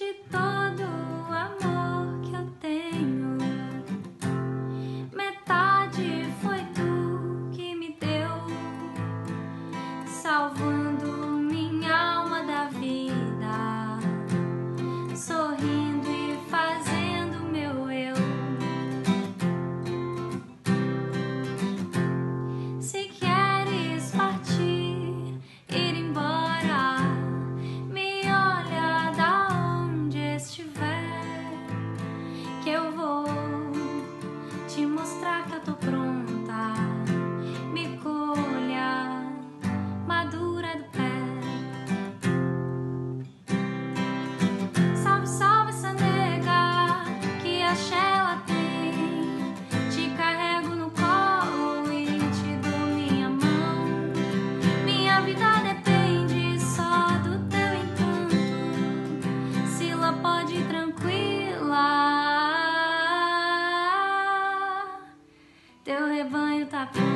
de todo o amor que eu tenho. Metade foi tu que me deu, salvando eu tô pronta. Me colha, madura do pé. Salve, salve essa nega que a Shella tem. Te carrego no colo e te dou minha mão. Minha vida depende só do teu encanto. Sila pode up.